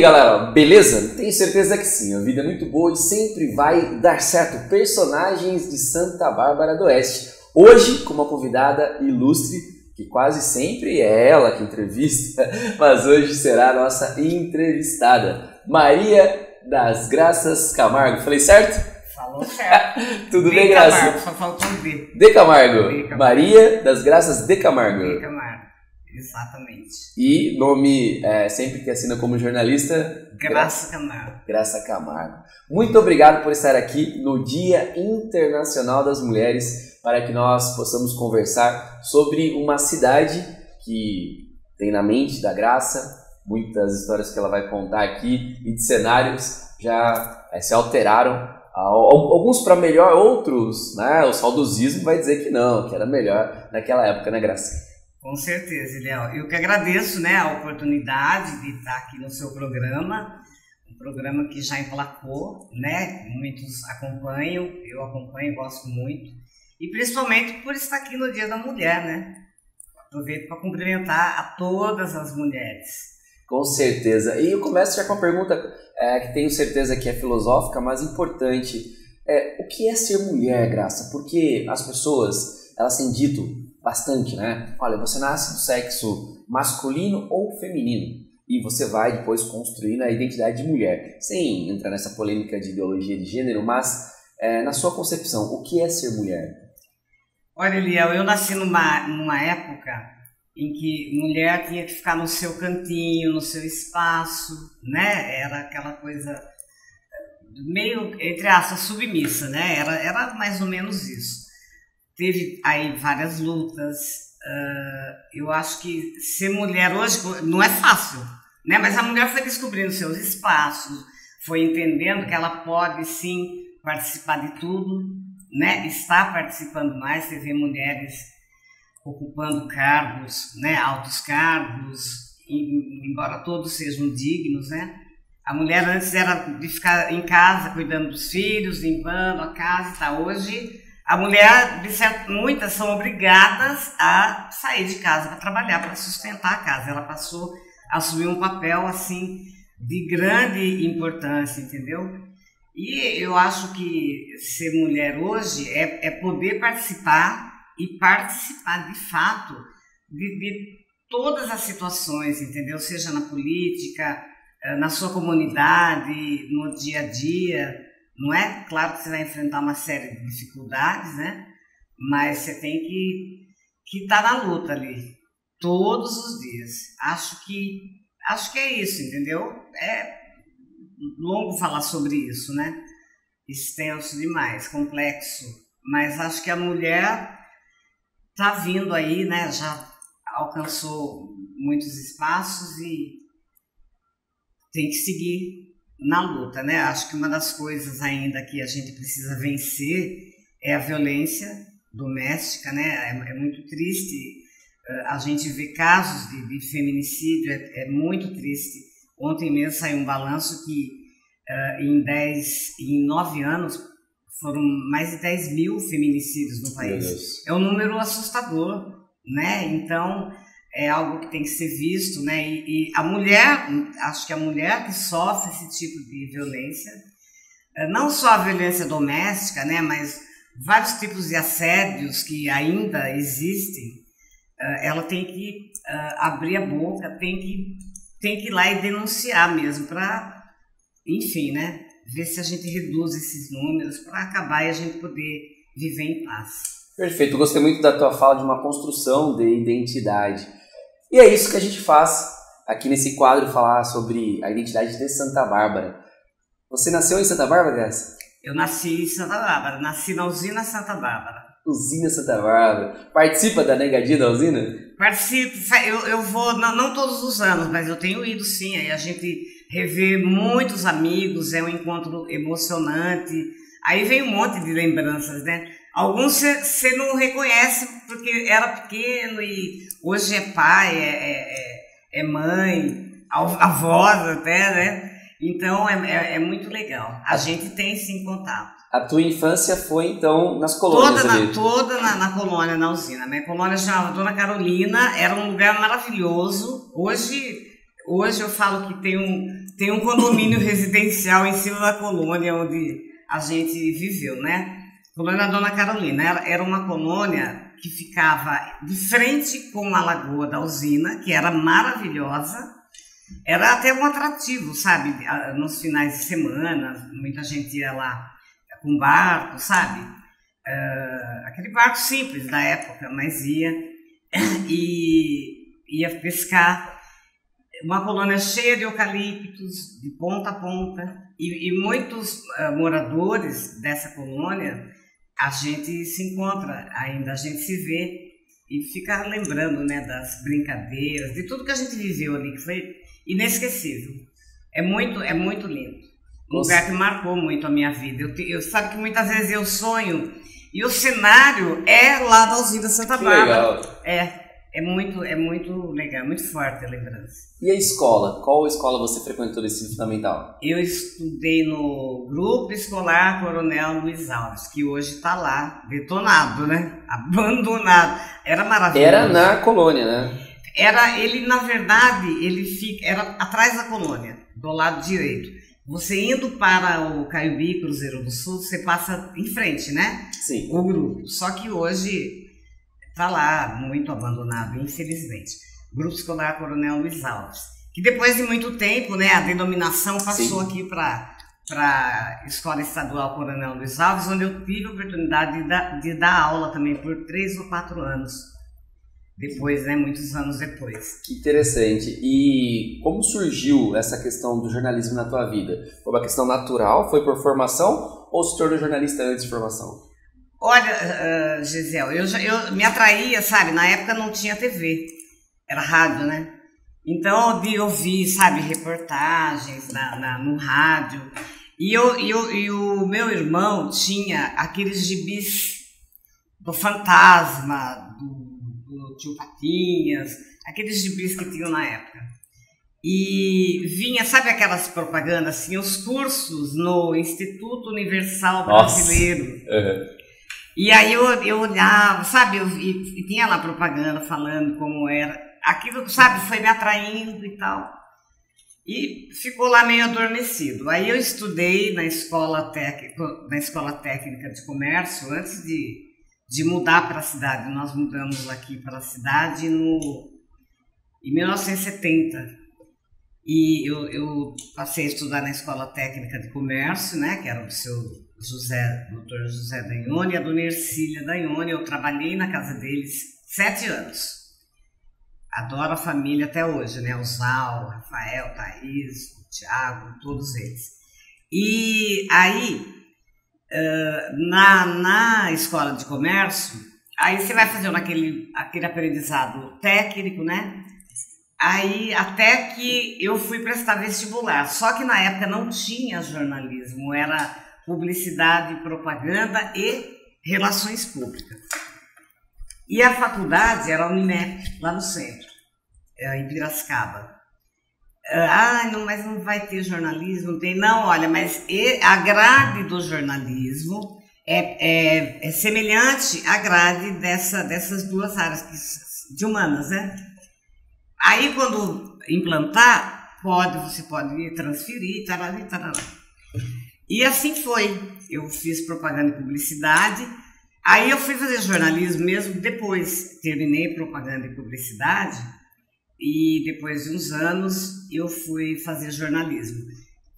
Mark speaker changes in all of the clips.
Speaker 1: aí, galera, beleza? Tenho certeza que sim. A vida é muito boa e sempre vai dar certo. Personagens de Santa Bárbara do Oeste. Hoje, com uma convidada ilustre, que quase sempre é ela que entrevista, mas hoje será a nossa entrevistada, Maria das Graças Camargo. Falei certo?
Speaker 2: Falou certo.
Speaker 1: Tudo
Speaker 2: De
Speaker 1: bem,
Speaker 2: Camargo,
Speaker 1: Graça?
Speaker 2: Só faltou um D.
Speaker 1: De Camargo.
Speaker 2: De Camargo.
Speaker 1: Maria das Graças de Camargo.
Speaker 2: De Camargo. Exatamente.
Speaker 1: E nome, é, sempre que assina como jornalista,
Speaker 2: Graça Camargo.
Speaker 1: Graça Camargo. Muito obrigado por estar aqui no Dia Internacional das Mulheres para que nós possamos conversar sobre uma cidade que tem na mente da Graça muitas histórias que ela vai contar aqui e de cenários já eh, se alteraram. Al- Alguns para melhor, outros, né? O saudosismo vai dizer que não, que era melhor naquela época, né, Graça?
Speaker 2: Com certeza, Léo. Eu que agradeço né, a oportunidade de estar aqui no seu programa, um programa que já emplacou, né? Muitos acompanham, eu acompanho, gosto muito. E principalmente por estar aqui no Dia da Mulher, né? Aproveito para cumprimentar a todas as mulheres.
Speaker 1: Com certeza. E eu começo já com uma pergunta é, que tenho certeza que é filosófica, mas importante. É, o que é ser mulher, Graça? Porque as pessoas, elas têm dito bastante, né? Olha, você nasce do sexo masculino ou feminino. E você vai depois construindo a identidade de mulher. Sem entrar nessa polêmica de ideologia de gênero, mas é, na sua concepção, o que é ser mulher?
Speaker 2: Olha, Eliel, eu nasci numa, numa época em que mulher tinha que ficar no seu cantinho, no seu espaço, né? Era aquela coisa eh, meio, entre aspas, submissa, né? Era, era mais ou menos isso. Teve aí várias lutas. ah, eu acho que ser mulher hoje não é fácil, né? Mas a mulher foi descobrindo seus espaços, foi entendendo que ela pode sim participar de tudo, né? Está participando mais, você vê mulheres ocupando cargos, né? Altos cargos, em- embora todos sejam dignos, né? A mulher antes era de ficar em casa cuidando dos filhos, limpando a casa e tal. Hoje, a mulher, muitas são obrigadas a sair de casa para trabalhar, para sustentar a casa. Ela passou a assumir um papel assim de grande importância, entendeu? E eu acho que ser mulher hoje é, é poder participar e participar de fato de, de todas as situações, entendeu? Seja na política, eh, na sua comunidade, no dia a dia, não é? Claro que você vai enfrentar uma série de dificuldades, né? Mas você tem que que estar na luta ali todos os dias. Acho que acho que é isso, entendeu? É longo falar sobre isso, né? Extenso demais, complexo. Mas acho que a mulher tá vindo aí, né? Já alcançou muitos espaços e tem que seguir na luta, né? Acho que uma das coisas ainda que a gente precisa vencer é a violência doméstica, né? É, é muito triste eh, a gente ver casos de, de feminicídio, é, é muito triste. Ontem mesmo saiu um balanço que eh, em 10, em 9 anos foram mais de 10 mil feminicídios no país. É um número assustador, né? Então é algo que tem que ser visto, né? E, e a mulher, acho que a mulher que sofre esse tipo de violência, eh, não só a violência doméstica, né? Mas vários tipos de assédios que ainda existem, eh, ela tem que eh, abrir a boca, tem que tem que ir lá e denunciar mesmo para, enfim, né? Ver se a gente reduz esses números para acabar e a gente poder viver em paz.
Speaker 1: Perfeito, gostei muito da tua fala de uma construção de identidade. E é isso que a gente faz aqui nesse quadro, falar sobre a identidade de Santa Bárbara. Você nasceu em Santa Bárbara, Graça?
Speaker 2: Eu nasci em Santa Bárbara, nasci na usina Santa Bárbara.
Speaker 1: Usina Santa Bárbara. Participa da negadinha da usina?
Speaker 2: Participo, eu, eu vou, não, não todos os anos, mas eu tenho ido sim, aí a gente revê muitos amigos, é um encontro emocionante, aí vem um monte de lembranças, né? Alguns você não reconhece porque era pequeno e hoje é pai, é, é, é- é mãe, av- avós até, né? Então é, é, é muito legal. A gente tem sim contato.
Speaker 1: A tua infância foi então nas colônias
Speaker 2: Toda, na, toda na, na colônia, na usina. Minha colônia chamava Dona Carolina, era um lugar maravilhoso. Hoje, Hoje eu falo que tem um, tem um condomínio residencial em cima da colônia onde a gente viveu, né? Colônia Dona Carolina. Era, uma colônia que ficava de frente com a Lagoa da Usina, que era maravilhosa. Era até um atrativo, sabe? Nos finais de semana, muita gente ia lá com barco, sabe? Uh, aquele barco simples da época, mas ia e ia pescar. Uma colônia cheia de eucaliptos, de ponta a ponta, e, e muitos uh, moradores dessa colônia, a gente se encontra ainda, a gente se vê e fica lembrando né, das brincadeiras, de tudo que a gente viveu ali, que foi inesquecível. É muito, é muito lindo. Um lugar que marcou muito a minha vida. Eu, eu sabe que muitas vezes eu sonho e o cenário é lá na usina Santa Bárbara. É, é muito, é muito legal, muito forte a lembrança.
Speaker 1: E a escola? Qual escola você frequentou desse ensino fundamental?
Speaker 2: Eu estudei no Grupo Escolar Coronel Luiz Alves, que hoje está lá, detonado, né? Abandonado. Era maravilhoso.
Speaker 1: Era na colônia, né?
Speaker 2: Era, ele na verdade, ele fica, era atrás da colônia, do lado direito. Você indo para o Caiubi, Cruzeiro do Sul, você passa em frente, né?
Speaker 1: Sim.
Speaker 2: O grupo. Só que hoje está lá, muito abandonado, infelizmente. Grupo Escolar Coronel Luiz Alves. Que depois de muito tempo, né, a denominação passou Sim. aqui para para Escola Estadual Coronel Luiz Alves, onde eu tive a oportunidade de dar, de dar aula também por três ou quatro anos. Depois, né, muitos anos depois.
Speaker 1: Que interessante. E como surgiu essa questão do jornalismo na tua vida? Foi uma questão natural? Foi por formação? Ou se tornou jornalista antes de formação?
Speaker 2: Olha, uh, Gisele, eu, eu me atraía, sabe? Na época não tinha TV, era rádio, né? Então, de ouvir, sabe, reportagens na, na no rádio. E, eu, eu, e o meu irmão tinha aqueles gibis do Fantasma, do, do Tio Patinhas, aqueles gibis que tinham na época. E vinha, sabe aquelas propagandas, assim, os cursos no Instituto Universal Brasileiro. Uhum. E aí eu, eu olhava, sabe, eu, e, e tinha lá propaganda falando como era. Aquilo, sabe, foi me atraindo e tal. E ficou lá meio adormecido. Aí eu estudei na escola, tec, na escola técnica de comércio antes de, de mudar para a cidade. Nós mudamos aqui para a cidade no, em 1970. E eu, eu passei a estudar na escola técnica de comércio, né, que era o seu José, doutor José Danhone a dona Ercília Danhone. Eu trabalhei na casa deles sete anos. Adoro a família até hoje, né? O Zal, Rafael, Thaís, o Tiago, todos eles. E aí, na, na escola de comércio, aí você vai fazendo aquele, aquele aprendizado técnico, né? Aí até que eu fui prestar vestibular. Só que na época não tinha jornalismo, era publicidade, propaganda e relações públicas. E a faculdade era a Unimep, lá no centro, é, em Piracicaba. Ah, não, mas não vai ter jornalismo, não tem. Não, olha, mas a grade do jornalismo é, é, é semelhante à grade dessa, dessas duas áreas de humanas, né? Aí, quando implantar, pode, você pode transferir, tarará, tarará. E assim foi. Eu fiz propaganda e publicidade. Aí eu fui fazer jornalismo mesmo depois. Terminei propaganda e publicidade. E depois de uns anos eu fui fazer jornalismo.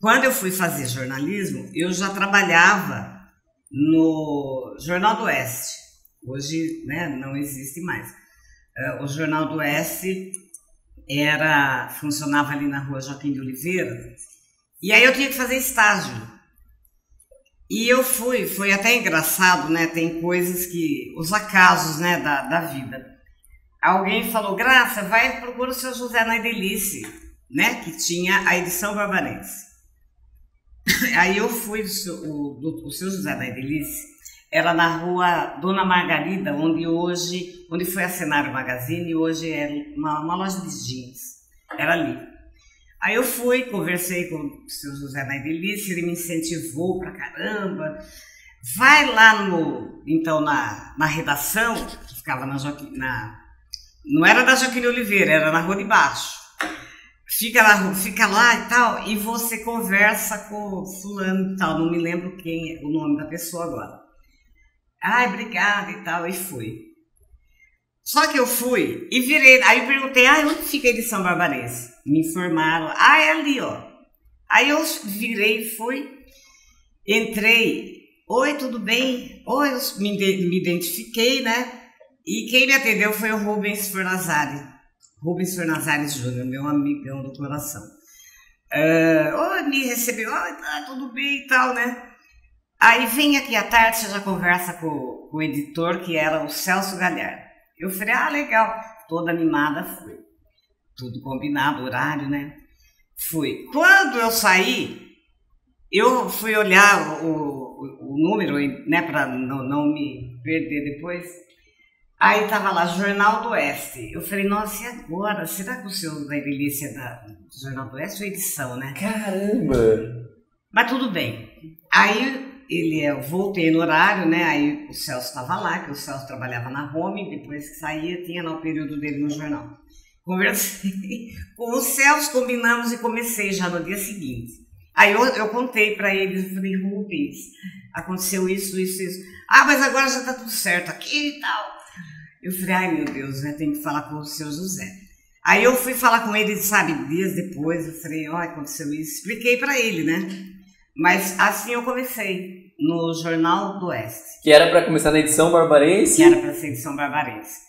Speaker 2: Quando eu fui fazer jornalismo, eu já trabalhava no Jornal do Oeste. Hoje né, não existe mais. Uh, o Jornal do Oeste era funcionava ali na rua Joaquim de Oliveira. E aí eu tinha que fazer estágio. E eu fui, foi até engraçado, né? Tem coisas que. os acasos, né, da, da vida. Alguém falou, Graça, vai procura o seu José na Edelice, né? Que tinha a edição barbarense. Aí eu fui, o, o, o seu José na Edelice, era na rua Dona Margarida, onde hoje, onde foi a Cenário Magazine, e hoje é uma, uma loja de jeans. Era ali. Aí eu fui, conversei com o seu José Naidelice, ele me incentivou pra caramba. Vai lá no, então, na, na redação, que ficava na Joaquim, na, não era da Joaquim Oliveira, era na Rua de Baixo. fica lá, fica lá e tal, e você conversa com fulano e tal, não me lembro quem é o nome da pessoa agora. Ai, obrigada e tal, e fui. Só que eu fui e virei, aí perguntei, ah, onde fica a edição barbarense? Me informaram, ah, é ali, ó. Aí eu virei, fui, entrei, oi, tudo bem? Oi, eu me, me identifiquei, né? E quem me atendeu foi o Rubens Fornazari. Rubens Fornazari Júnior, meu amigão do coração. Uh, me recebeu, oh, tá, tudo bem e tal, né? Aí vem aqui à tarde, você já conversa com, com o editor, que era o Celso Galhardo. Eu falei, ah, legal. Toda animada fui. Tudo combinado, horário, né? Fui. Quando eu saí, eu fui olhar o, o, o número, né, para não, não me perder depois. Aí tava lá, Jornal do Oeste. Eu falei, nossa, e agora? Será que o seu da delícia é da Jornal do Oeste ou edição, né?
Speaker 1: Caramba!
Speaker 2: Mas tudo bem. Aí ele eu voltei no horário, né? Aí o Celso estava lá, que o Celso trabalhava na Home, depois que saía, tinha lá o período dele no jornal. Conversei com o Celso, combinamos e comecei já no dia seguinte. Aí eu, eu contei para ele, falei, Rubens, aconteceu isso, isso, isso. Ah, mas agora já está tudo certo aqui e tal. Eu falei, ai meu Deus, né? Tem que falar com o seu José. Aí eu fui falar com ele, sabe, dias depois, eu falei, ó, oh, aconteceu isso. Expliquei para ele, né? Mas assim eu comecei, no Jornal do Oeste.
Speaker 1: Que era para começar na edição barbarense?
Speaker 2: Que era para ser edição barbarense.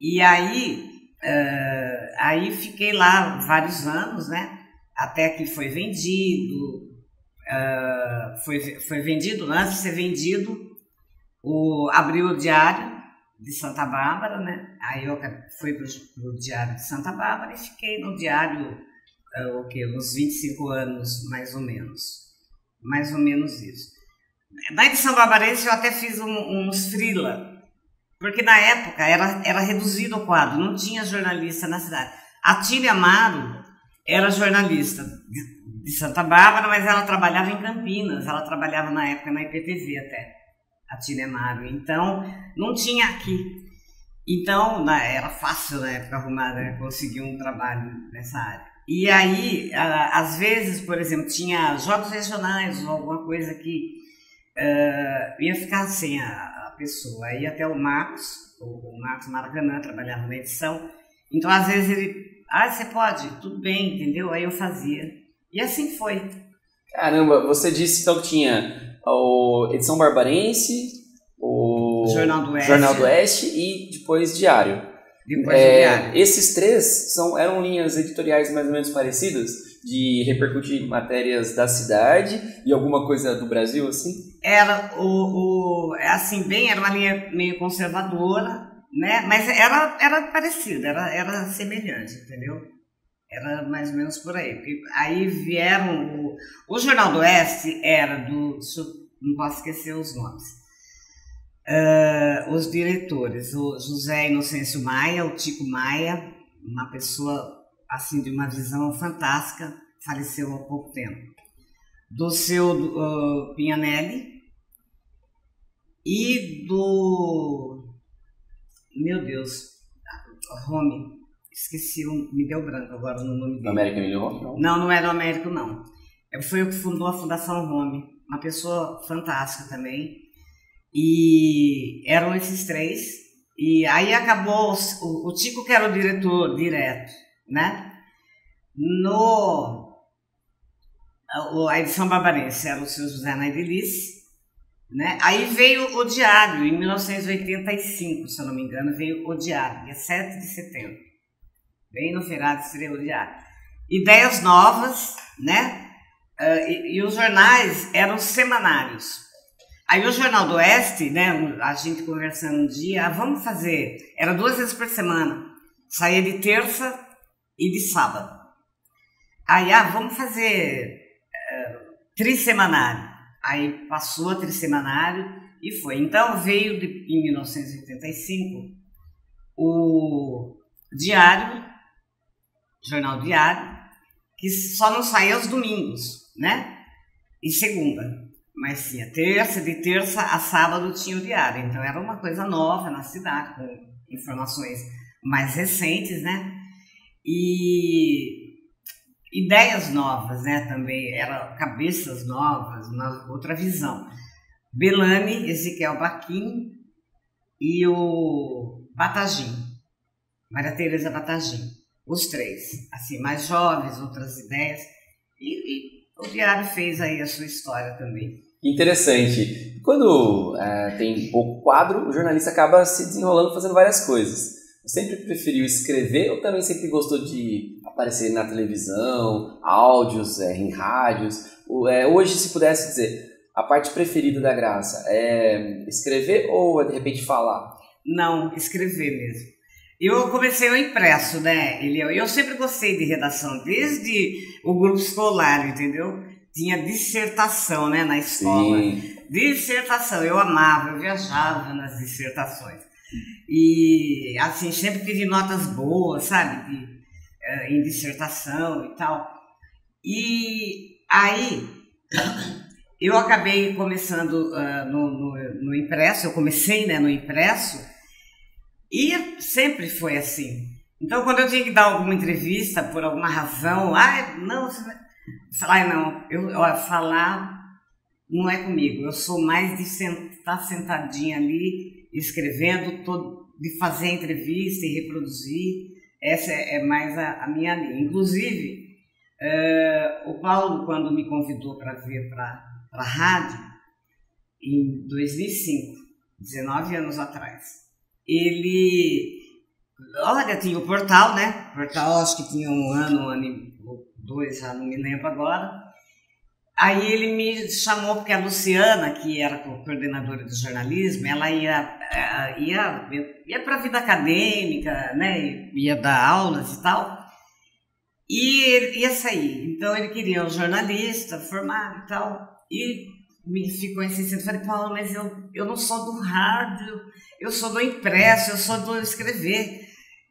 Speaker 2: E aí, uh, aí fiquei lá vários anos, né? Até que foi vendido, uh, foi, foi vendido, antes de ser vendido, o, abriu o Diário de Santa Bárbara, né? Aí eu fui para o Diário de Santa Bárbara e fiquei no Diário, uh, o quê? Uns 25 anos, mais ou menos mais ou menos isso. Na edição barbarense eu até fiz um, uns frila, porque na época era, era reduzido o quadro, não tinha jornalista na cidade. A Tília Amaro era jornalista de, Santa Bárbara, mas ela trabalhava em Campinas, ela trabalhava na época na IPTV até, a Tília Amaro. Então, não tinha aqui. Então, na, era fácil na época arrumar, né, conseguir um trabalho nessa área. E aí, às vezes, por exemplo, tinha jogos regionais ou alguma coisa que uh, ia ficar sem a, a, pessoa. Aí até o Marcos, o, Marcos Maracanã, trabalhava na edição. Então, às vezes, ele, ah, você pode, tudo bem, entendeu? Aí eu fazia. E assim foi.
Speaker 1: Caramba, você disse então que tinha a edição barbarense, o
Speaker 2: Jornal do Oeste,
Speaker 1: Jornal do Oeste e depois Diário. É, esses três são, eram linhas editoriais mais ou menos parecidas, de repercutir matérias da cidade e alguma coisa do Brasil, assim?
Speaker 2: Era, o, o é assim, bem, era uma linha meio conservadora, né? Mas era, era parecida, era, era semelhante, entendeu? Era mais ou menos por aí. Aí vieram. O, o Jornal do Oeste era do. Não posso esquecer os nomes uh, os diretores, o José Inocêncio Maia, o Tico Maia, uma pessoa assim de uma visão fantástica, faleceu há pouco tempo. Do seu uh, Pinhanelli e do meu Deus, Rome, esqueci, me deu branco agora no nome dele.
Speaker 1: América Milho Não.
Speaker 2: não, não era o Américo não. Foi o que fundou a Fundação Rome, uma pessoa fantástica também e eram esses três. E aí acabou, o, o Tico que era o diretor direto, né? No, a edição barbarense era o seu José Naidelice, né? Aí veio o Diário, em 1985, se eu não me engano, veio o Diário, dia 7 de setembro. Bem no feriado estreou o Diário. Ideias novas, né? Uh, e, e os jornais eram semanários. Aí o Jornal do Oeste, né, a gente conversando um dia, ah, vamos fazer, era duas vezes por semana, saía de terça e de sábado. Aí, ah, vamos fazer uh, trissemanário. Aí passou a trissemanário e foi. Então veio de, em 1985 o Diário, Jornal Diário, que só não saía aos domingos, né? E segunda. Mas tinha terça, de terça a sábado tinha o diário. Então era uma coisa nova na cidade, com informações mais recentes, né? E ideias novas, né? Também eram cabeças novas, uma outra visão. Belane, Ezequiel Baquim e o Batagim, Maria Tereza Batagim, os três, assim, mais jovens, outras ideias. E, e o Diário fez aí a sua história também.
Speaker 1: Interessante. Quando é, tem pouco quadro, o jornalista acaba se desenrolando fazendo várias coisas. Sempre preferiu escrever ou também sempre gostou de aparecer na televisão, áudios, é, em rádios? É, hoje, se pudesse dizer, a parte preferida da Graça é escrever ou é de repente falar?
Speaker 2: Não, escrever mesmo. Eu comecei o impresso, né, Eliel? Eu sempre gostei de redação, desde o grupo escolar, entendeu? Tinha dissertação, né, na escola. Sim. Dissertação, eu amava, eu viajava nas dissertações. E, assim, sempre tive notas boas, sabe? De, uh, em dissertação e tal. E aí, eu acabei começando uh, no, no, no, impresso, eu comecei né, no impresso, e sempre foi assim. Então, quando eu tinha que dar alguma entrevista por alguma razão, ah, não, falar não, eu, eu, falar não é comigo. Eu sou mais de estar sentadinha ali, escrevendo, tô, de fazer entrevista e reproduzir. Essa é, é mais a, a, minha linha. Inclusive, uh, o Paulo, quando me convidou para vir para a rádio, em 2005, 19 anos atrás, ele. Olha, tinha o portal, né? O portal acho que tinha um ano, um ano e dois, já não me lembro agora. Aí ele me chamou, porque a Luciana, que era coordenadora do jornalismo, ela ia, eh, ia, ia para a vida acadêmica, né? ia dar aulas e tal, e ia sair. Então ele queria um jornalista formado e tal, e me ficou insistindo. Falei, Paulo, mas eu, eu não sou do rádio, eu sou do impresso, eu sou do escrever,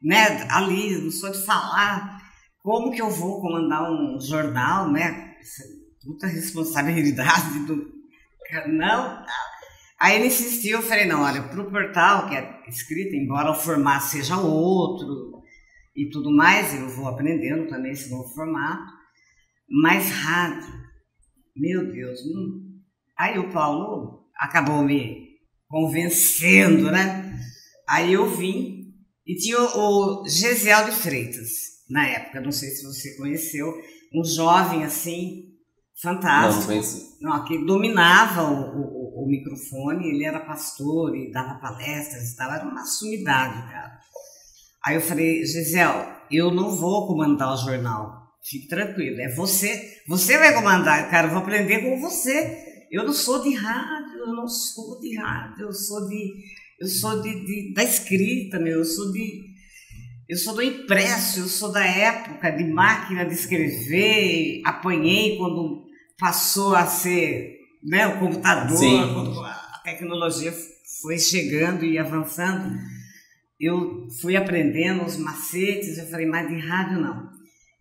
Speaker 2: né? Ali, não sou de falar. Como que eu vou comandar um jornal, né? Muita responsabilidade do. Não. Aí ele insistiu, eu falei, não, olha, para o portal que é escrito, embora o formato seja outro e tudo mais, eu vou aprendendo também esse novo formato, mas rádio, meu Deus, não, Aí o Paulo acabou me convencendo, né? Aí eu vim e tinha o, o Gesiel de Freitas, na época, não sei se você conheceu, um jovem assim, fantástico. Não, conheci. Não, que dominava o, o, o, microfone, ele era pastor e dava palestras e tal, era uma sumidade, cara. Aí eu falei, Gisel, eu não vou comandar o jornal, fique tranquilo, é você, você vai comandar, cara, eu vou aprender com você. Eu não sou de rádio, eu não sou de rádio, eu sou de. Eu sou de, de da escrita, meu, eu sou de. Eu sou do impresso, eu sou da época de máquina de escrever, apanhei quando passou a ser né, o computador, Sim. a tecnologia foi chegando e avançando. Eu fui aprendendo os macetes, eu falei, mas de rádio não.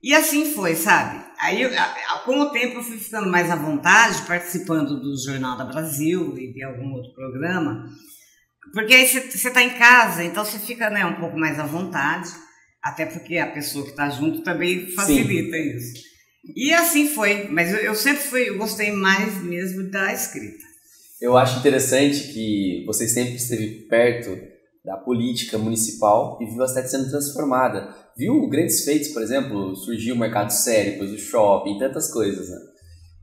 Speaker 2: E assim foi, sabe? Aí, com o tempo, eu fui ficando mais à vontade, participando do Jornal da Brasil e de algum outro programa, porque aí você está em casa, então você fica né, um pouco mais à vontade, até porque a pessoa que está junto também facilita Sim. isso. E assim foi, mas eu, eu sempre fui, eu gostei mais mesmo da escrita.
Speaker 1: Eu acho interessante que você sempre esteve perto da política municipal e viu a cidade sendo transformada. Viu grandes feitos, por exemplo, surgiu o mercado sério, depois o shopping, tantas coisas. Né?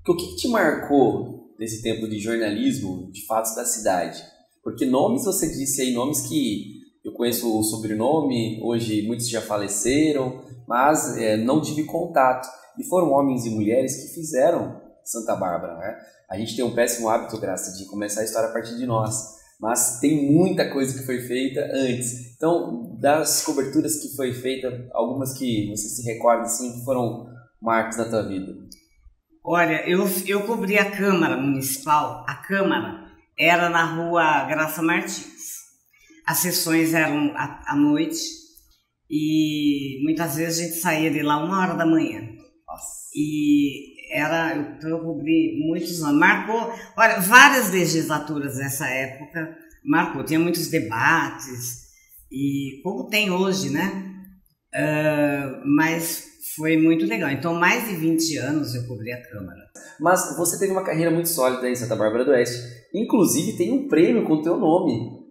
Speaker 1: O que, que te marcou desse tempo de jornalismo, de fatos da cidade? Porque nomes, você disse aí, nomes que eu conheço o sobrenome, hoje muitos já faleceram, mas é, não tive contato. E foram homens e mulheres que fizeram Santa Bárbara. Né? A gente tem um péssimo hábito, Graça, de começar a história a partir de nós mas tem muita coisa que foi feita antes. Então, das coberturas que foi feita, algumas que você se recorda assim, que foram marcos na tua vida?
Speaker 2: Olha, eu, eu cobri a Câmara Municipal. A Câmara era na rua Graça Martins. As sessões eram à, à noite e muitas vezes a gente saía de lá uma hora da manhã. Nossa. E era, então eu cobri muitos anos, marcou, olha, várias legislaturas nessa época, marcou, tinha muitos debates, e como tem hoje, né? Uh, mas Foi muito legal. Então, mais de 20 anos eu cobri a Câmara.
Speaker 1: Mas você teve uma carreira muito sólida em Santa Bárbara do Oeste. Inclusive, tem um prêmio com o teu nome.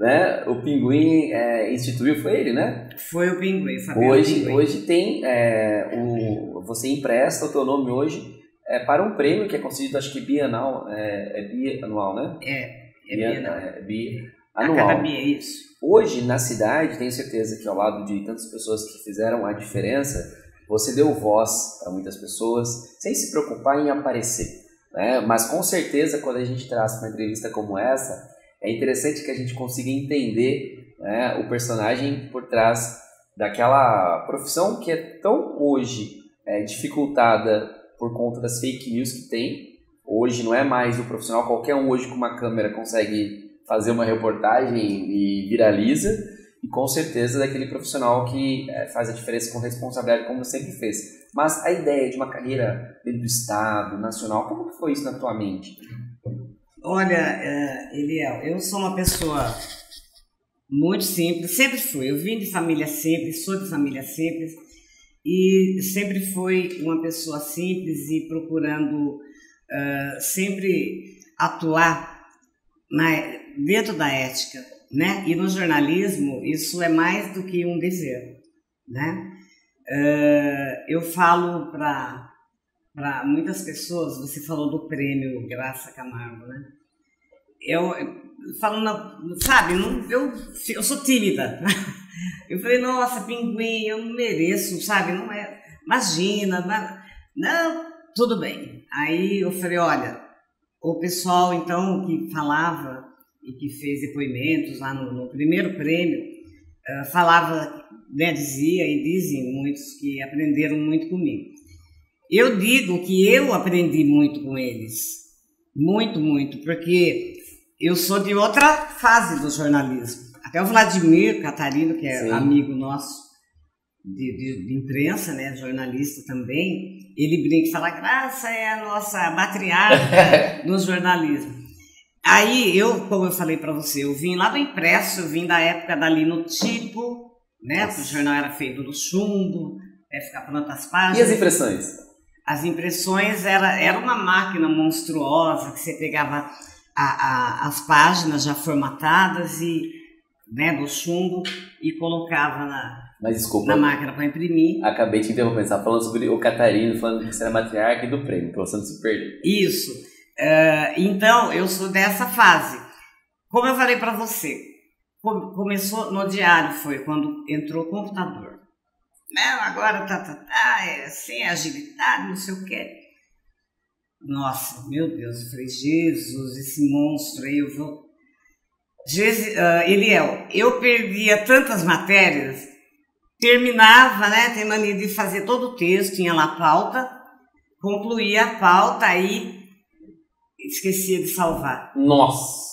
Speaker 1: Né? O Pinguim é, instituiu, foi ele, né?
Speaker 2: Foi o Pinguim, Fabiano
Speaker 1: Hoje,
Speaker 2: Pinguim.
Speaker 1: hoje tem, é, o, você empresta o teu nome hoje é, para um prêmio que é concedido, acho que bienal, é, é bianual, né?
Speaker 2: É, é bienal.
Speaker 1: é bi-
Speaker 2: A
Speaker 1: anual.
Speaker 2: cada bi, é isso.
Speaker 1: Hoje, na cidade, tenho certeza que ao lado de tantas pessoas que fizeram a diferença, você deu voz para muitas pessoas, sem se preocupar em aparecer. Né? Mas com certeza, quando a gente traz uma entrevista como essa, é interessante que a gente consiga entender né, o personagem por trás daquela profissão que é tão hoje é, dificultada por conta das fake news que tem. Hoje não é mais o profissional, qualquer um hoje com uma câmera consegue fazer uma reportagem e viraliza, e com certeza daquele profissional que é, faz a diferença com responsabilidade, como sempre fez. Mas a ideia de uma carreira dentro do Estado, nacional, como que foi isso na tua mente?
Speaker 2: Olha, é, Eliel, eu sou uma pessoa muito simples, sempre fui. Eu vim de família simples, sou de família simples e sempre fui uma pessoa simples e procurando ah, sempre atuar na- dentro da ética, né? E no jornalismo isso é mais do que um dever, né? Ah, eu falo para para muitas pessoas, você falou do prêmio Graça Camargo, né? Eu, eu falo, sabe, não, eu, eu sou tímida. Eu falei, nossa, pinguim, eu não mereço, sabe? Não é. Imagina, mas, não, tudo bem. Aí eu falei, olha, o pessoal então que falava e que fez depoimentos lá no, no primeiro prêmio, eh, falava, né, dizia e dizem muitos que aprenderam muito comigo. Eu digo que eu aprendi muito com eles. Muito, muito, porque eu sou de outra fase do jornalismo. Até o Vladimir Catarino, que é
Speaker 1: Sim.
Speaker 2: amigo nosso de, de- de imprensa, né, jornalista também, ele brinca e fala: Graça é a nossa matriarca no jornalismo. Aí eu, como eu falei para você, eu vim lá do impresso, eu vim da época dali no tipo, né?
Speaker 1: Nossa.
Speaker 2: O jornal era feito no chumbo, é ficar pronto as
Speaker 1: E
Speaker 2: páginas.
Speaker 1: as impressões?
Speaker 2: As impressões era, era uma máquina monstruosa que você pegava a- a- as páginas já formatadas e né, do chumbo e colocava na,
Speaker 1: Mas desculpa,
Speaker 2: na máquina para imprimir.
Speaker 1: acabei te interrompendo. Você falando sobre o Catarino, falando que você era matriarca e do prêmio, para você não se perder.
Speaker 2: Isso. Eh, então, eu sou dessa fase. Como eu falei para você, com- começou no diário, foi quando entrou o computador. Não, agora tá, tá, tá, é assim, é agilidade, não sei o quê. Nossa, meu Deus, eu falei, Jesus, esse monstro aí, eu vou. Jesus, ah, Eliel, eu perdia tantas matérias, terminava, né? Tem mania de fazer todo o texto, tinha lá a pauta, concluía a pauta, aí esquecia de salvar.
Speaker 3: Nossa!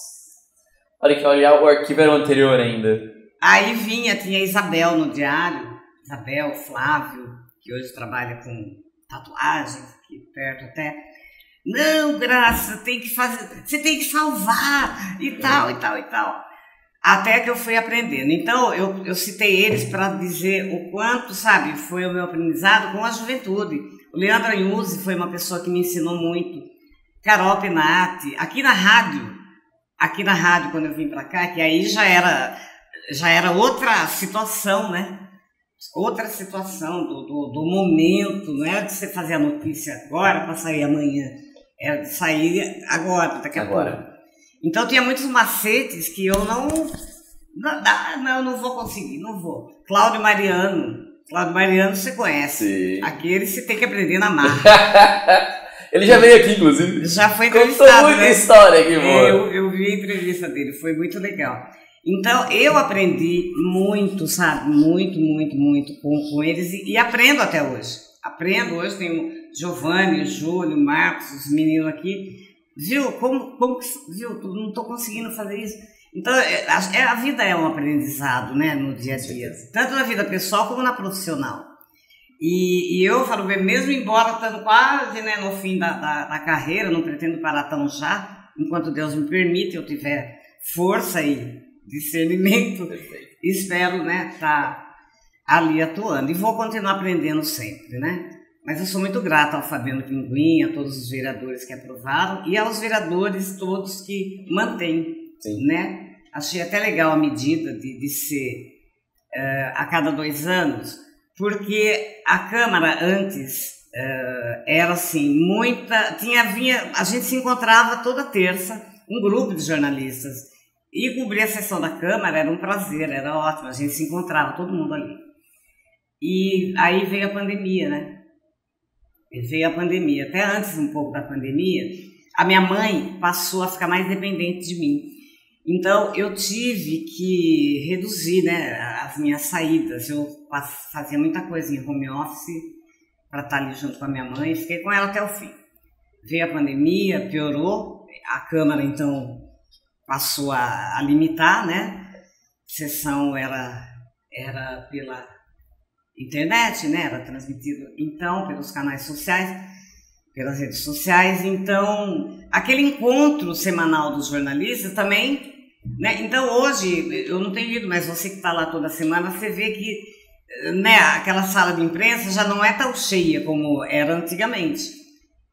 Speaker 3: Olha que olhar o arquivo era o anterior ainda.
Speaker 2: Aí vinha, tinha Isabel no diário, Isabel, Flávio, que hoje trabalha com tatuagem, aqui perto até. Não, Graça, tem que fazer, você tem que salvar e tal, e tal, e tal. Até que eu fui aprendendo. Então, eu, eu citei eles para dizer o quanto, sabe, foi o meu aprendizado com a juventude. O Leandro Anhuzzi foi uma pessoa que me ensinou muito. Carol Penati, aqui na rádio, aqui na rádio quando eu vim para cá, que aí já era já era outra situação, né? Outra situação do, do, do momento, não era de você fazer a notícia agora para sair amanhã, era de sair agora, daqui a
Speaker 1: Agora.
Speaker 2: pouco. Então tinha muitos macetes que eu não. Não, não, não, não vou conseguir, não vou. Cláudio Mariano. Cláudio Mariano você conhece.
Speaker 1: Sim.
Speaker 2: Aquele você tem que aprender na marra.
Speaker 1: Ele já veio aqui, inclusive.
Speaker 2: Já foi
Speaker 1: Contou
Speaker 2: entrevistado,
Speaker 1: muita
Speaker 2: né?
Speaker 1: história aqui,
Speaker 2: É,
Speaker 1: mano.
Speaker 2: eu, eu vi a entrevista dele, foi muito legal. Então, eu aprendi muito, sabe? Muito, muito, muito com, com eles e, e aprendo até hoje. Aprendo hoje, tem o Giovanni, Júlio, Marcos, os meninos aqui. Viu? Como, como que, viu? Não estou conseguindo fazer isso. Então, é, a, é- a vida é um aprendizado, né? No dia a dia. Tanto na vida pessoal como na profissional. E, e eu falo bem, mesmo embora estando quase né, no fim da, da, da carreira, não pretendo parar tão já, enquanto Deus me permite, eu tiver força e discernimento, espero né, tá ali atuando. E vou continuar aprendendo sempre, né? Mas eu sou muito grata ao Fabiano Pinguim, a todos os vereadores que aprovaram e aos vereadores todos que mantêm,
Speaker 1: Sim.
Speaker 2: né? Achei até legal a medida de, de ser uh, a cada dois anos, porque a Câmara antes uh, era assim, muita. Tinha, vinha, a gente se encontrava toda terça, um grupo de jornalistas. E cobrir a sessão da Câmara era um prazer, era ótimo, a gente se encontrava, todo mundo ali. E aí veio a pandemia, né? veio a pandemia. Até antes um pouco da pandemia, a minha mãe passou a ficar mais dependente de mim. Então eu tive que reduzir né, as minhas saídas. Eu fazia muita coisa em home office para estar ali junto com a minha mãe. Fiquei com ela até o fim. Veio a pandemia, piorou. A Câmara então passou a, a limitar, né? A sessão era, era pela internet, né? Era transmitido então pelos canais sociais, pelas redes sociais. Então, aquele encontro semanal dos jornalistas também, né? Então, hoje eu não tenho ido, mas você que está lá toda semana, você vê que né, aquela sala de imprensa já não é tão cheia como era antigamente,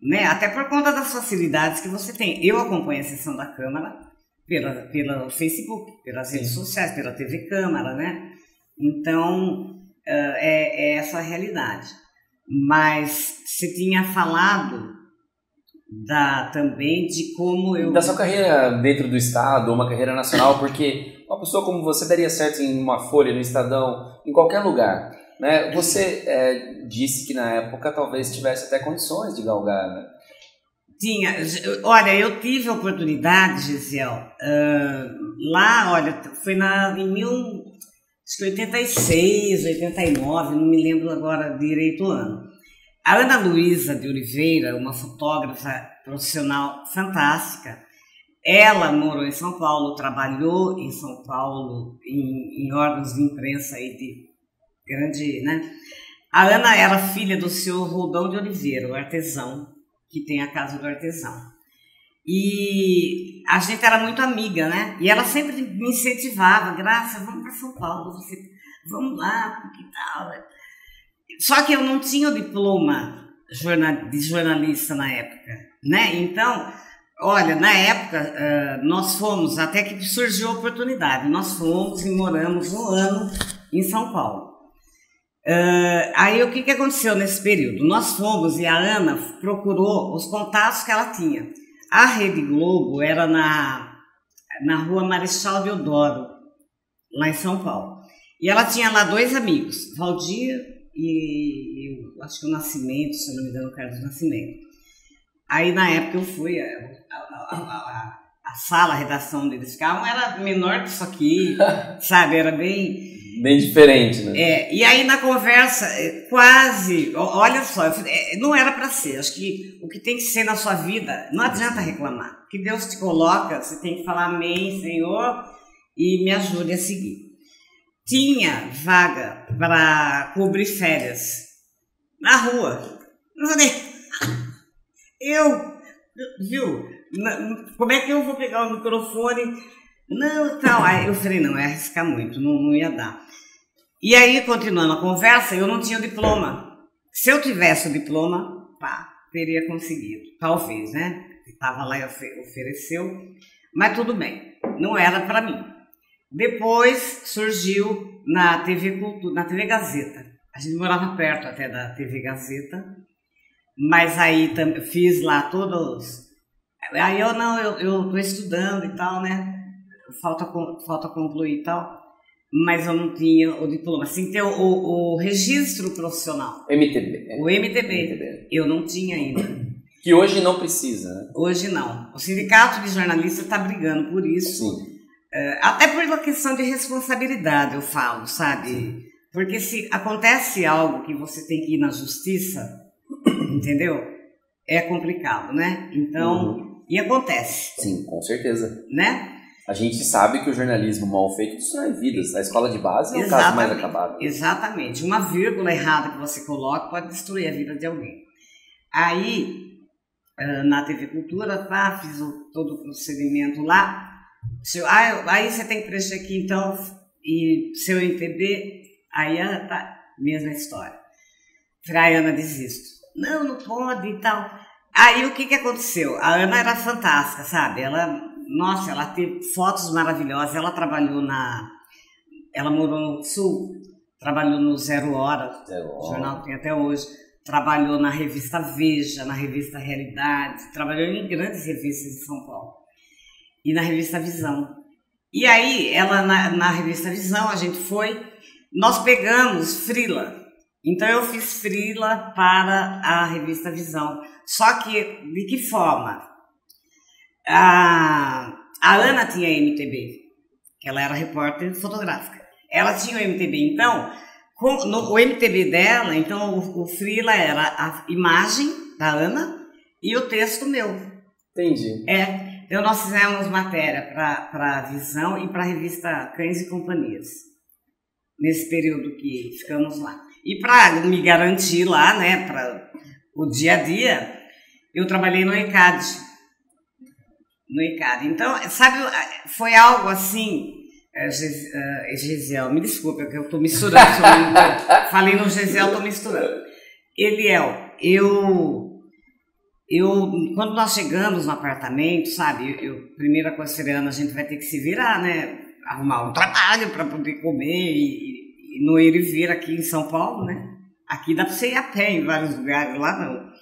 Speaker 2: né? Até por conta das facilidades que você tem. Eu acompanho a sessão da Câmara pela, pelo Facebook, pelas redes Sim. sociais, pela TV Câmara, né? Então, é, é, essa a realidade. Mas você tinha falado da, também de como eu.
Speaker 1: Da sua carreira dentro do Estado, uma carreira nacional, porque uma pessoa como você daria certo em uma folha, no Estadão, em qualquer lugar. Né? Você é, disse que na época talvez tivesse até condições de galgar, né?
Speaker 2: Tinha. Olha, eu tive a oportunidade, Gisele, uh, lá, olha, foi na, em mil, acho que 86, 89, não me lembro agora direito o ano. A Ana Luísa de Oliveira, uma fotógrafa profissional fantástica, ela morou em São Paulo, trabalhou em São Paulo em, em órgãos de imprensa e de grande, né? A Ana era filha do senhor Roldão de Oliveira, o artesão, que tem a casa do artesão. E a gente era muito amiga, né? E ela sempre me incentivava, Graça, vamos para São Paulo, você, vamos lá, que tal. Só que eu não tinha o diploma de jornalista na época, né? Então, olha, na época nós fomos, até que surgiu a oportunidade, nós fomos e moramos um ano em São Paulo. Uh, aí o que, que aconteceu nesse período? Nós fomos e a Ana procurou os contatos que ela tinha. A Rede Globo era na, na rua Marechal Deodoro, lá em São Paulo. E ela tinha lá dois amigos, Valdir e, e acho que o Nascimento, se não me engano, o Carlos Nascimento. Aí na época eu fui, a, a, a, a sala, a redação deles ficavam era menor que isso aqui, sabe? Era bem
Speaker 1: bem diferente, né?
Speaker 2: É, e aí na conversa, é, quase, olha só, é, não era para ser. Acho que o que tem que ser na sua vida, não adianta reclamar. Que Deus te coloca, você tem que falar amém, Senhor, e me ajude a seguir. Tinha vaga para cobrir férias na rua. Não falei, eu, viu? Como é que eu vou pegar o microfone? Não, tal. Aí eu falei, não, é arriscar muito, não, não ia dar. E aí, continuando a conversa, eu não tinha o diploma. Se eu tivesse o diploma, pá, teria conseguido. Talvez, né? Estava lá e ofereceu. Mas tudo bem, não era para mim. Depois surgiu na TV Cultura, na TV Gazeta. A gente morava perto até da TV Gazeta. Mas aí fiz lá todos. Aí eu não, eu, tô estudando e tal, né? Falta, falta concluir e tal mas eu não tinha o diploma. Assim, ter o, o, o registro profissional.
Speaker 1: MTB.
Speaker 2: O MTB. MTB. Eu não tinha ainda.
Speaker 1: Que hoje não precisa, né?
Speaker 2: Hoje não. O sindicato de jornalistas está brigando por isso.
Speaker 1: Sim.
Speaker 2: É, até por uma questão de responsabilidade, eu falo, sabe? Sim. Porque se acontece algo que você tem que ir na justiça, entendeu? É complicado, né? Então, uhum. e acontece.
Speaker 1: Sim, com certeza.
Speaker 2: Né?
Speaker 1: A gente sabe que o jornalismo mal feito destrói vidas. A escola de base é o caso mais acabado.
Speaker 2: Exatamente. Uma vírgula errada que você coloca pode destruir a vida de alguém. Aí, na TV Cultura, tá, fiz todo o procedimento lá. Aí você tem que preencher aqui, então, e seu MPB. Aí ela tá, mesma história. Falei, Ana, desisto. Não, não pode e tal. Aí o que que aconteceu? A Ana era fantástica, sabe? Ela, nossa, ela teve fotos maravilhosas. Ela trabalhou na, ela morou no Sul, trabalhou no Zero Hora,
Speaker 1: Zero Hora.
Speaker 2: jornal tem até hoje. Trabalhou na revista Veja, na revista Realidade, trabalhou em grandes revistas de São Paulo e na revista Visão. E aí, ela na, na revista Visão, a gente foi, nós pegamos Frila. Então eu fiz Frila para a revista Visão. Só que, de que forma? A, a Ana tinha MTB, que ela era repórter fotográfica. Ela tinha o MTB, então, com, no, o MTB dela, então o, o Frila era a imagem da Ana e o texto meu.
Speaker 1: Entendi.
Speaker 2: É, então nós fizemos matéria para a Visão e para a revista Cães e Companhias, nesse período que ficamos lá. E para me garantir lá, né, para o dia a dia, eu trabalhei no ECAD. No ECAD. Então, sabe, foi algo assim. é, Gis- é, Gisel, me desculpa, que eu estou misturando. falei no Gisel, estou misturando. Eliel, eu eu, quando nós chegamos no apartamento, sabe, eu, primeira coisa, Serena, a gente vai ter que se virar, né? Arrumar um trabalho para poder comer e, e no ir e vir aqui em São Paulo, né? Aqui dá para você ir a pé em vários lugares, lá não.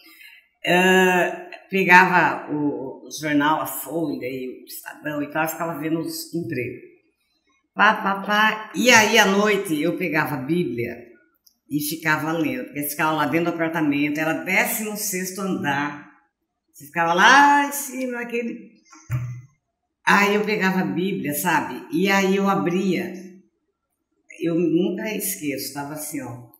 Speaker 2: Ah, pegava o, jornal, a Folha e o Estadão e tal, ficava vendo os empregos. Pá, pá, pá. E aí, à noite, eu pegava a Bíblia e ficava lendo, porque ficava lá dentro do apartamento, era 16 andar. Você ficava lá em cima, naquele. Aí eu pegava a Bíblia, sabe? E aí eu abria. Eu nunca esqueço, estava assim, ó.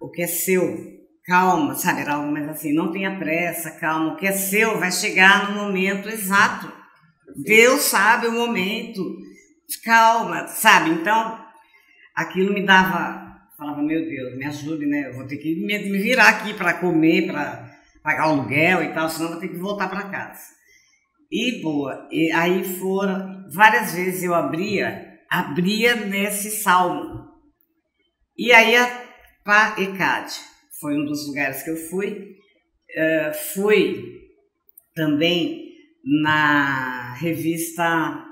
Speaker 2: O que é seu, calma, sabe? Era algo mais assim, não tenha pressa, calma. O que é seu vai chegar no momento exato. Deus sabe o momento. Calma, sabe? Então, aquilo me dava. Falava, meu Deus, me ajude, né? Eu vou ter que me virar aqui para comer, para pagar aluguel e tal, senão eu vou ter que voltar para casa. E boa, e aí foram, várias vezes eu abria, abria nesse salmo. E aí a ECAD, foi um dos lugares que eu fui. Eh, fui também na revista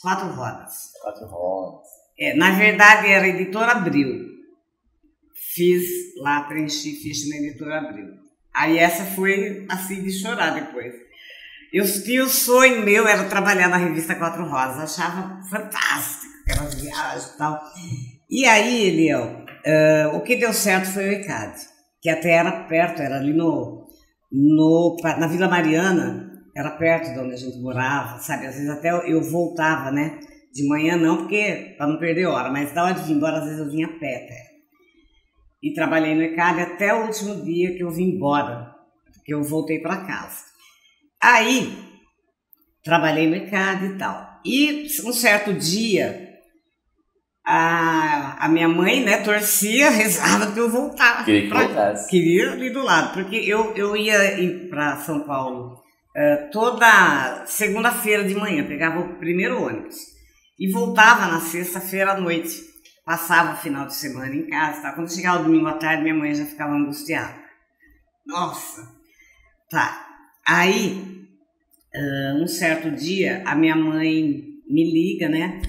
Speaker 2: Quatro Rodas.
Speaker 1: Quatro rodas.
Speaker 2: É, na verdade era editora Abril. Fiz lá, preenchi ficha na editora Abril. Aí essa foi assim de chorar depois. Eu tinha o sonho meu, era trabalhar na revista Quatro Rosas, achava fantástico, aquelas viagens e tal. E aí, Eliel, eh, o que deu certo foi o ECAD, que até era perto, era ali no, no, na Vila Mariana, era perto de onde a gente morava, sabe? Às vezes até eu, voltava, né? De manhã não, porque para não perder hora, mas da hora de vir embora, às vezes eu vinha a pé até. E trabalhei no ECAD até o último dia que eu vim embora, que eu voltei para casa. Aí, trabalhei no ECAD e tal. E um certo dia, a, a minha mãe, né, torcia, rezava para eu voltar.
Speaker 1: Queria que
Speaker 2: pra-
Speaker 1: voltasse.
Speaker 2: Queria ali do lado, porque eu, eu ia para São Paulo eh, toda segunda-feira de manhã, pegava o primeiro ônibus e voltava na sexta-feira à noite. Passava o final de semana em casa. Tá? Quando chegava o domingo à tarde, minha mãe já ficava angustiada. Nossa! Tá. Aí, ah, um certo dia, a minha mãe me liga, né?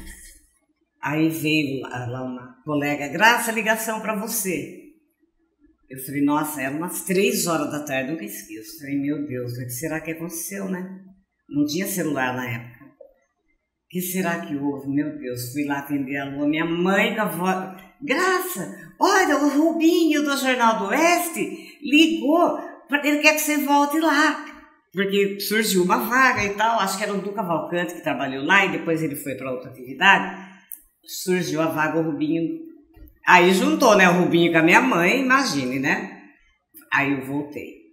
Speaker 2: Aí veio lá, lá uma colega, Graça, ligação para você. Eu falei, nossa, era umas três horas da tarde, nunca esqueço. Falei, meu Deus, o que será que aconteceu, né? Não tinha celular na época. O que será que houve? Meu Deus, fui lá atender a lua. Minha mãe com a. Graça, olha, o Rubinho do Jornal do Oeste ligou, ele quer que você volte lá. Porque surgiu uma vaga e tal. Acho que era o Duca Valcante que trabalhou lá e depois ele foi para outra atividade. Surgiu a vaga, o Rubinho. Aí juntou, né, o Rubinho com a minha mãe, imagine, né? Aí eu voltei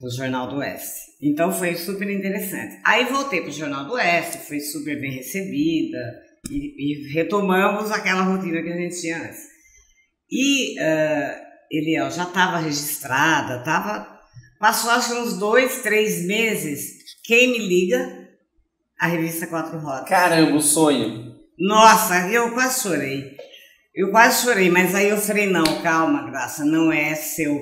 Speaker 2: do Jornal do Oeste. Então foi super interessante. Aí voltei para o Jornal do Oeste, fui super bem recebida e, e retomamos aquela rotina que a gente tinha antes. E uh, Eliel já estava registrada, tava, passou acho uns dois, três meses. Quem me liga? A revista Quatro Rodas.
Speaker 1: Caramba, o sonho.
Speaker 2: Nossa, eu quase chorei. Eu quase chorei, mas aí eu falei, não, calma, Graça, não é seu.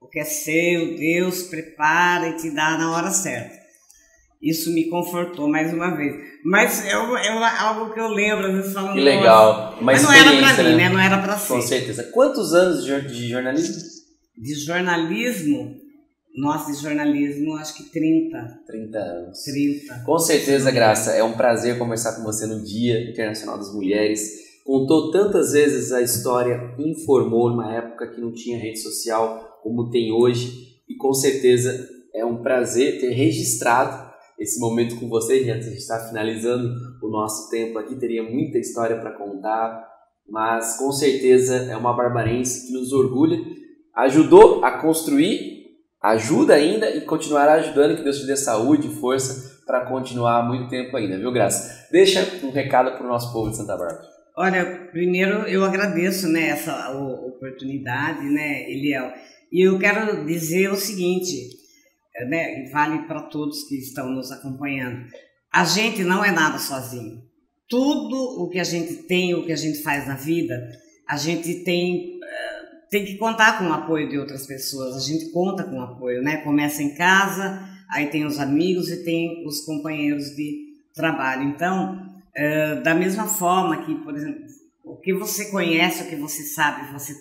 Speaker 2: O que é seu, Deus prepara e te dá na hora certa. Isso me confortou mais uma vez. Mas é, é algo que eu lembro, às vezes falando.
Speaker 1: Que legal. Uma
Speaker 2: mas não era pra mim, né? né? Não era pra ser.
Speaker 1: Com certeza. Quantos anos de jornalismo?
Speaker 2: De jornalismo? Nossa, de jornalismo, acho que 30.
Speaker 1: 30 anos.
Speaker 2: 30.
Speaker 1: Com certeza, Graça. É um prazer conversar com você no Dia Internacional das Mulheres. Contou tantas vezes a história, informou numa época que não tinha rede social como tem hoje. E com certeza é um prazer ter registrado esse momento com você, já está finalizando o nosso tempo aqui, teria muita história para contar, mas com certeza é uma barbarense que nos orgulha, ajudou a construir, ajuda ainda e continuará ajudando, que Deus te dê saúde e força para continuar muito tempo ainda, viu, Graça? Deixa um recado para o nosso povo de Santa Bárbara.
Speaker 2: Olha, primeiro eu agradeço né, essa oportunidade, né, Eliel, e eu quero dizer o seguinte, né, e vale para todos que estão nos acompanhando. A gente não é nada sozinho. Tudo o que a gente tem, o que a gente faz na vida, a gente tem eh, tem que contar com o apoio de outras pessoas. A gente conta com o apoio, né? Começa em casa, aí tem os amigos e tem os companheiros de trabalho. Então, eh, da mesma forma que, por exemplo, o que você conhece, o que você sabe, você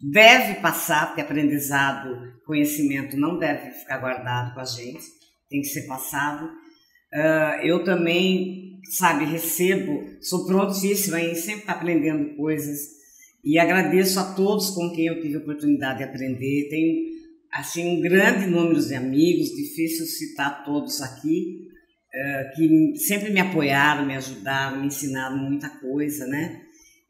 Speaker 2: deve passar, porque aprendizado, conhecimento não deve ficar guardado com a gente, tem que ser passado. Uh, eu também, sabe, recebo, sou prontíssima em sempre aprendendo coisas e agradeço a todos com quem eu tive a oportunidade de aprender. Tenho, assim, um grande número de amigos, difícil citar todos aqui, uh, que sempre me apoiaram, me ajudaram, me ensinaram muita coisa, né?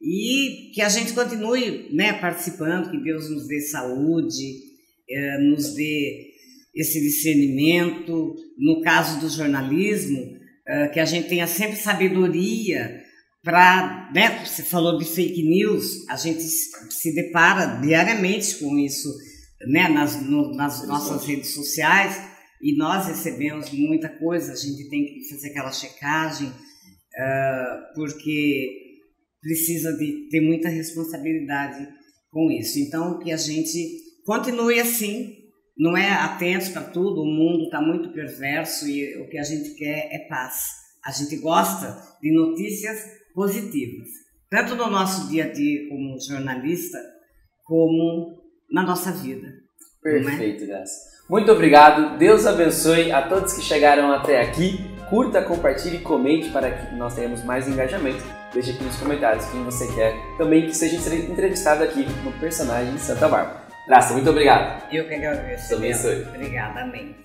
Speaker 2: E que a gente continue né, participando, que Deus nos dê saúde, é, nos dê esse discernimento. No caso do jornalismo, é, que a gente tenha sempre sabedoria para. Né, você falou de fake news, a gente se depara diariamente com isso né, nas, no, nas nossas redes sociais e nós recebemos muita coisa, a gente tem que fazer aquela checagem, uh, porque precisa de ter muita responsabilidade com isso. Então, que a gente continue assim, não é atentos para tudo, o mundo está muito perverso e o que a gente quer é paz. A gente gosta de notícias positivas, tanto no nosso dia a dia como jornalista, como na nossa vida.
Speaker 1: É? Perfeito, é? Graça. Muito obrigado. Deus abençoe a todos que chegaram até aqui. Curta, compartilhe e comente para que nós tenhamos mais engajamento Deixe aqui nos comentários quem você quer também que seja entrevistado aqui no personagem Santa Bárbara. Graça, muito obrigado.
Speaker 2: Eu que agradeço.
Speaker 1: Deus abençoe.
Speaker 2: Obrigada, amém.